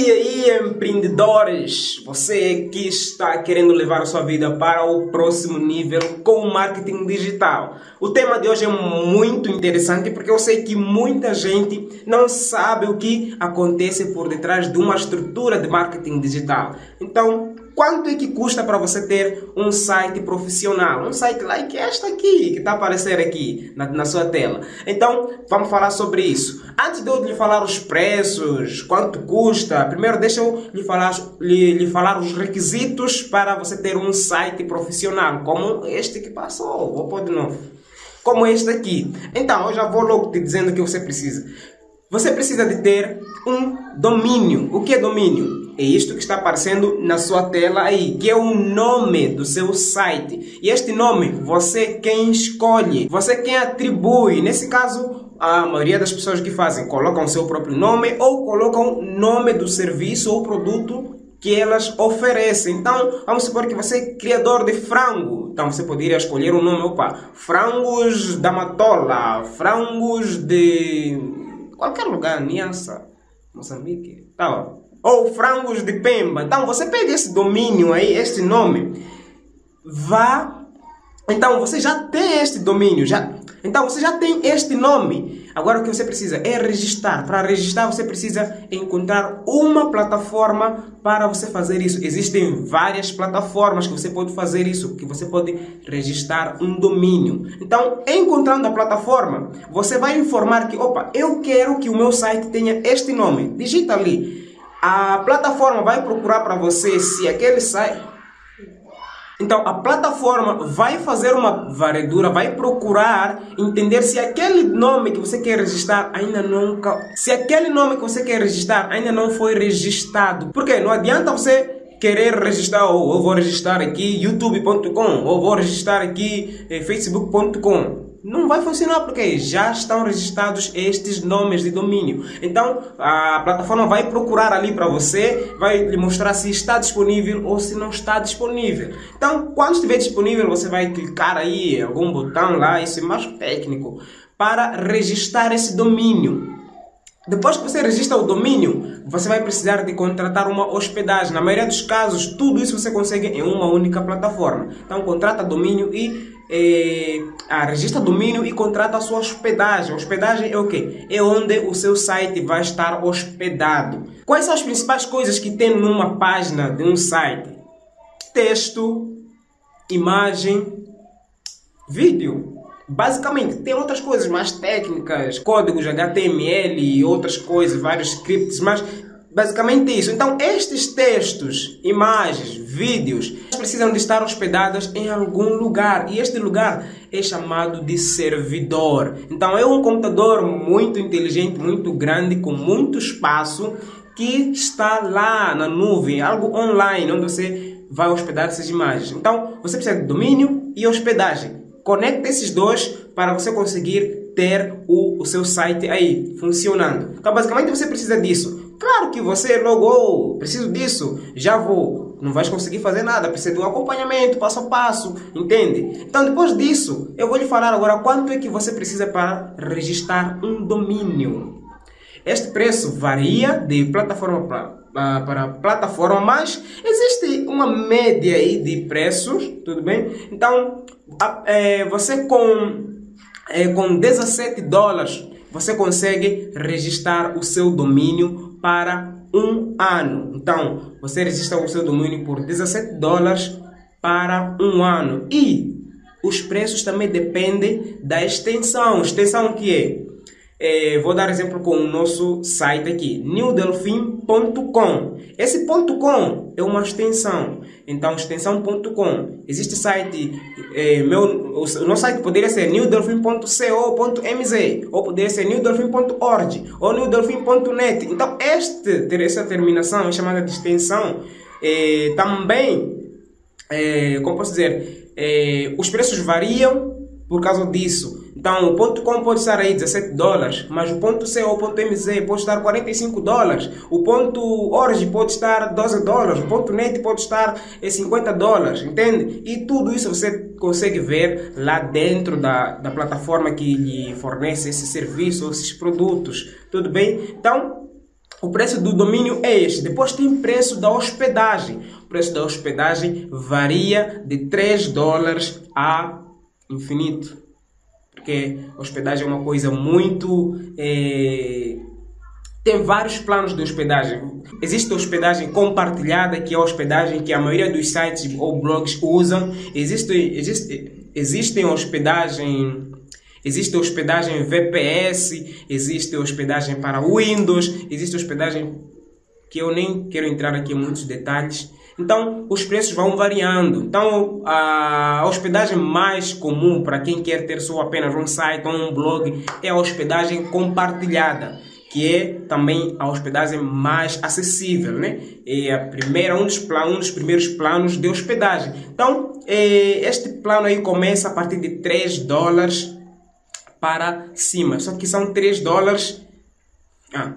E aí, empreendedores, você que está querendo levar a sua vida para o próximo nível com marketing digital. O tema de hoje é muito interessante porque eu sei que muita gente não sabe o que acontece por detrás de uma estrutura de marketing digital. Então, Quanto é que custa para você ter um site profissional? Um site like este aqui, que está a aparecer aqui na, na sua tela. Então, vamos falar sobre isso. Antes de eu lhe falar os preços, quanto custa, primeiro deixa eu lhe falar, lhe, lhe falar os requisitos para você ter um site profissional, como este que passou. Vou pôr de novo. Como este aqui. Então, eu já vou logo te dizendo o que você precisa. Você precisa de ter um domínio. O que é domínio? É isto que está aparecendo na sua tela aí, que é o nome do seu site. E este nome, você quem escolhe, você quem atribui. Nesse caso, a maioria das pessoas que fazem colocam o seu próprio nome ou colocam nome do serviço ou produto que elas oferecem. Então, vamos supor que você é criador de frango. Então, você poderia escolher o um nome, opa, frangos da Matola, frangos de qualquer lugar, Niassa, Moçambique, tá ou frangos de Pemba. Então você pega esse domínio aí, este nome, vá. Então você já tem este domínio, já. Então você já tem este nome. Agora o que você precisa é registrar. Para registrar você precisa encontrar uma plataforma para você fazer isso. Existem várias plataformas que você pode fazer isso, que você pode registrar um domínio. Então, encontrando a plataforma, você vai informar que, opa, eu quero que o meu site tenha este nome. Digita ali. A plataforma vai procurar para você se aquele site então a plataforma vai fazer uma varredura, vai procurar entender se aquele nome que você quer registrar ainda nunca, se aquele nome que você quer registrar ainda não foi registrado. Porque não adianta você querer registrar, ou eu vou registrar aqui youtube.com, ou vou registrar aqui eh, facebook.com não vai funcionar porque já estão registrados estes nomes de domínio. Então a plataforma vai procurar ali para você, vai lhe mostrar se está disponível ou se não está disponível. Então quando estiver disponível você vai clicar aí algum botão lá, isso é mais técnico, para registrar esse domínio. Depois que você registra o domínio, você vai precisar de contratar uma hospedagem. Na maioria dos casos, tudo isso você consegue em uma única plataforma. Então, contrata domínio e é, ah, registra domínio e contrata a sua hospedagem. Hospedagem é o que? É onde o seu site vai estar hospedado. Quais são as principais coisas que tem numa página de um site? Texto, imagem, vídeo. Basicamente, tem outras coisas mais técnicas, códigos HTML e outras coisas, vários scripts, mas basicamente isso. Então, estes textos, imagens, vídeos precisam de estar hospedados em algum lugar e este lugar é chamado de servidor. Então, é um computador muito inteligente, muito grande, com muito espaço que está lá na nuvem, algo online, onde você vai hospedar essas imagens. Então, você precisa de domínio e hospedagem. Conecte esses dois para você conseguir ter o, o seu site aí funcionando. Então, basicamente, você precisa disso. Claro que você logou, preciso disso, já vou. Não vais conseguir fazer nada, precisa de um acompanhamento passo a passo, entende? Então, depois disso, eu vou lhe falar agora quanto é que você precisa para registrar um domínio. Este preço varia de plataforma para, para plataforma, mas existe uma média aí de preços, tudo bem? Então, é, você com, é, com 17 dólares, você consegue registrar o seu domínio para um ano. Então, você registra o seu domínio por 17 dólares para um ano. E os preços também dependem da extensão. Extensão que é é, vou dar exemplo com o nosso site aqui, newdelfim.com. Esse .com é uma extensão. Então, extensão.com. Existe site, é, meu, o, nosso site poderia ser newdelfim.co.mz ou poderia ser newdelfim.org ou newdelfim.net. Então, este, essa terminação é chamada de extensão. É, também, como posso dizer, os preços variam por causa disso. Então, o ponto .com pode estar aí 17 dólares, mas o ponto .co ou ponto .mz pode estar 45 dólares, o ponto .org pode estar 12 dólares, o ponto .net pode estar 50 dólares, entende? E tudo isso você consegue ver lá dentro da, da plataforma que lhe fornece esse serviço, esses produtos, tudo bem? Então, o preço do domínio é este. Depois tem preço da hospedagem. O preço da hospedagem varia de 3 dólares a infinito. Porque hospedagem é uma coisa muito. É... Tem vários planos de hospedagem. Existe hospedagem compartilhada, que é a hospedagem que a maioria dos sites ou blogs usam. Existe, existe, existem hospedagem Existe hospedagem VPS, existe hospedagem para Windows, existe hospedagem que eu nem quero entrar aqui em muitos detalhes. Então, os preços vão variando. Então, a hospedagem mais comum para quem quer ter só apenas um site ou um blog é a hospedagem compartilhada, que é também a hospedagem mais acessível, né? É a primeira, um dos, planos, um dos primeiros planos de hospedagem. Então, é, este plano aí começa a partir de 3 dólares para cima. Só que são 3 dólares. Ah,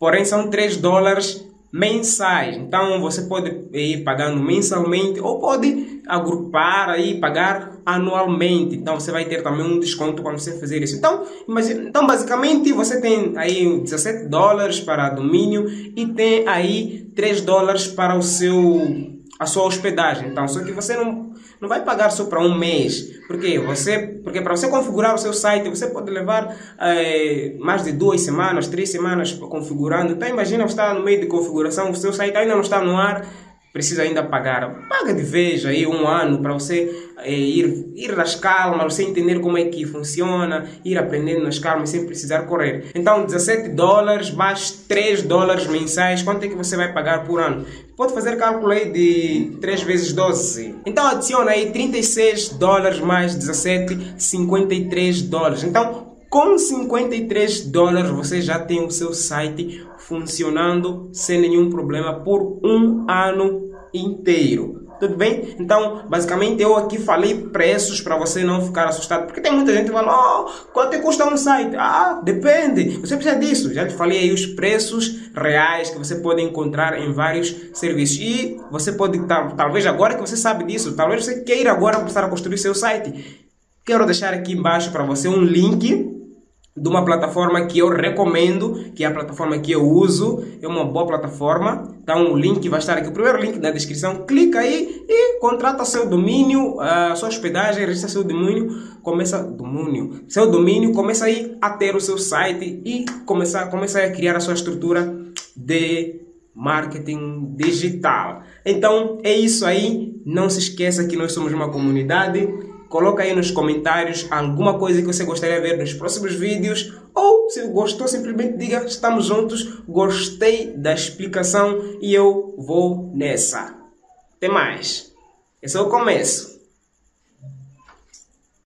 porém, são 3 dólares mensais. Então você pode ir pagando mensalmente ou pode agrupar aí pagar anualmente. Então você vai ter também um desconto quando você fizer isso. Então, imagine, então basicamente você tem aí 17 dólares para domínio e tem aí 3 dólares para o seu a sua hospedagem. Então, só que você não, não vai pagar só para um mês. Porque você, porque para você configurar o seu site, você pode levar é, mais de duas semanas, três semanas configurando. Então, imagina você está no meio de configuração, o seu site ainda não está no ar, precisa ainda pagar. Paga de vez aí um ano para você é, ir, ir nas calmas, você entender como é que funciona, ir aprendendo nas calmas sem precisar correr. Então 17 dólares mais 3 dólares mensais, quanto é que você vai pagar por ano? Pode fazer cálculo aí de 3 vezes 12. Então adiciona aí 36 dólares mais 17, 53 dólares. Então com 53 dólares você já tem o seu site funcionando sem nenhum problema por um ano inteiro. Tudo bem? Então, basicamente, eu aqui falei preços para você não ficar assustado. Porque tem muita gente que fala, oh, quanto custa um site? Ah, depende. Você precisa disso. Já te falei aí os preços reais que você pode encontrar em vários serviços. E você pode, talvez agora que você sabe disso, talvez você queira agora começar a construir seu site. Quero deixar aqui embaixo para você um link de uma plataforma que eu recomendo, que é a plataforma que eu uso, é uma boa plataforma. Então o link vai estar aqui, o primeiro link na descrição. Clica aí e contrata seu domínio, a sua hospedagem, registra seu domínio, começa domínio, seu domínio, começa aí a ter o seu site e começar, começar a criar a sua estrutura de marketing digital. Então é isso aí. Não se esqueça que nós somos uma comunidade Coloca aí nos comentários alguma coisa que você gostaria de ver nos próximos vídeos. Ou se gostou, simplesmente diga estamos juntos, gostei da explicação e eu vou nessa. Até mais. Esse é o começo.